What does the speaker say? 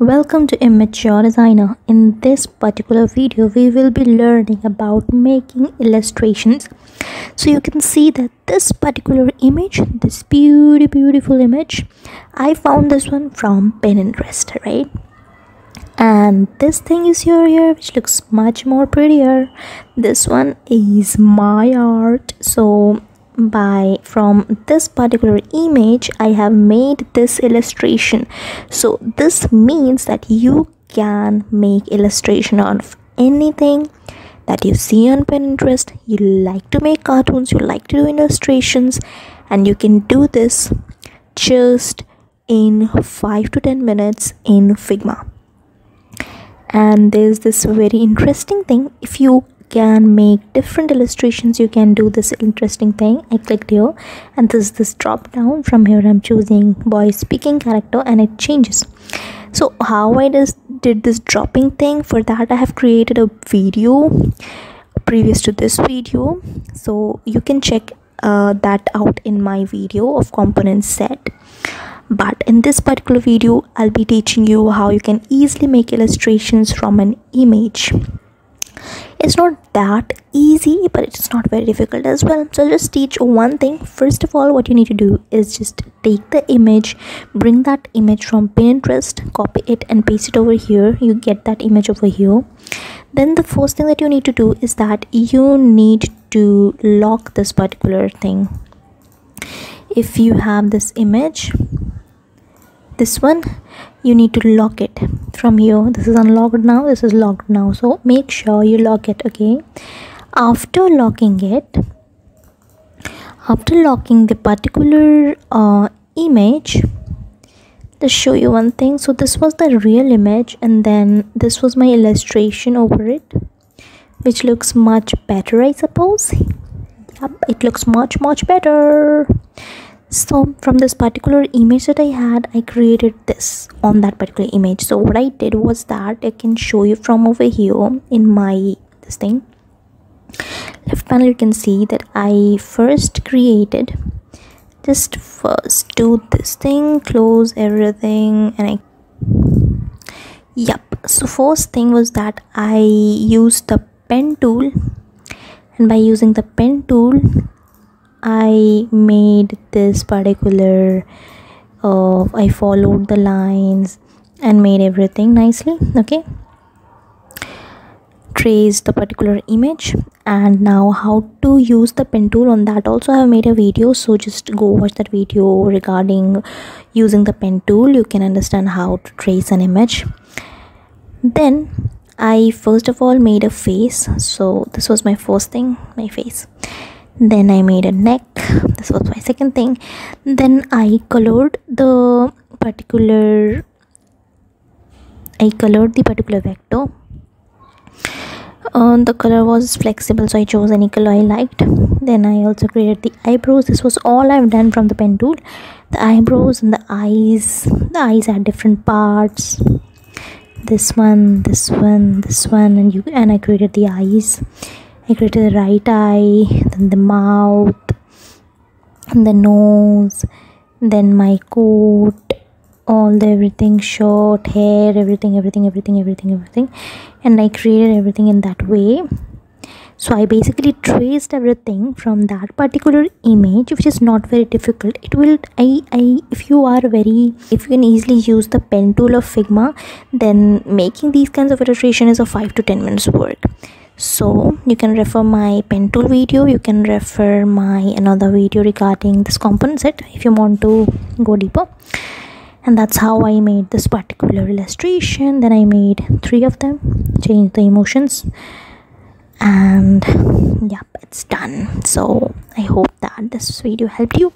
Welcome to Immature Designer. In this particular video, we will be learning about making illustrations. So you can see that this particular image, this beauty, beautiful image, I found this one from Pinterest, right? And this thing is here, here, which looks much more prettier. This one is my art. So by from this particular image i have made this illustration. So this means that you can make illustration of anything that you see on pinterest. You like to make cartoons you like to do illustrations and you can do this just in 5 to 10 minutes in figma. And there's this very interesting thing. If you can make different illustrations. You can do this interesting thing. I clicked here. And this is this drop down. From here i'm choosing voice speaking character and it changes. So how i just did this dropping thing for that i have created a video previous to this video. So you can check uh, that out in my video of component set. But in this particular video i'll be teaching you how you can easily make illustrations from an image it's not that easy but it's not very difficult as well. So just teach one thing. First of all what you need to do is just take the image bring that image from pinterest copy it and paste it over here. You get that image over here. Then the first thing that you need to do is that you need to lock this particular thing. If you have this image this one you need to lock it from here. This is unlocked now. This is locked now. So make sure you lock it okay? After locking it after locking the particular uh, image let's show you one thing. So this was the real image and then this was my illustration over it which looks much better i suppose. Yep it looks much much better so from this particular image that i had i created this on that particular image. So what i did was that i can show you from over here in my this thing. Left panel you can see that i first created just first do this thing close everything and i yep. So first thing was that i used the pen tool. And by using the pen tool I made this particular uh, I followed the lines and made everything nicely okay? Trace the particular image and now how to use the pen tool on that also I have made a video so just go watch that video regarding using the pen tool. You can understand how to trace an image. Then I first of all made a face so this was my first thing my face then i made a neck. This was my second thing. Then i colored the particular i colored the particular vector. Uh, the color was flexible so i chose any color i liked. Then i also created the eyebrows. This was all i've done from the pen tool. The eyebrows and the eyes. The eyes had different parts. This one this one this one and you and i created the eyes I created the right eye, then the mouth, the nose, then my coat, all the everything, short hair, everything, everything, everything, everything, everything, and I created everything in that way. So I basically traced everything from that particular image, which is not very difficult. It will, I, I, if you are very, if you can easily use the pen tool of Figma, then making these kinds of illustration is a five to ten minutes work so you can refer my pen tool video you can refer my another video regarding this component set if you want to go deeper. And that's how i made this particular illustration. Then i made three of them change the emotions and yep it's done. So i hope that this video helped you